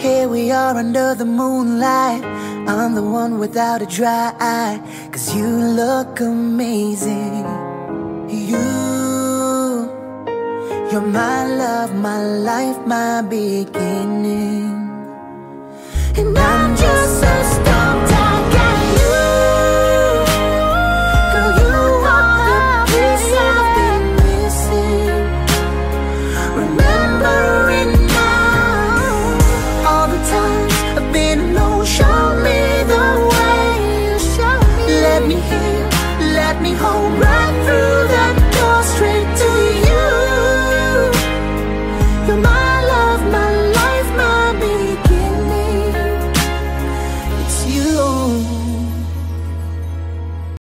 star under the moonlight. I'm the one without a dry eye. Cause you look amazing. You You're my love, my life, my beginning let me hold right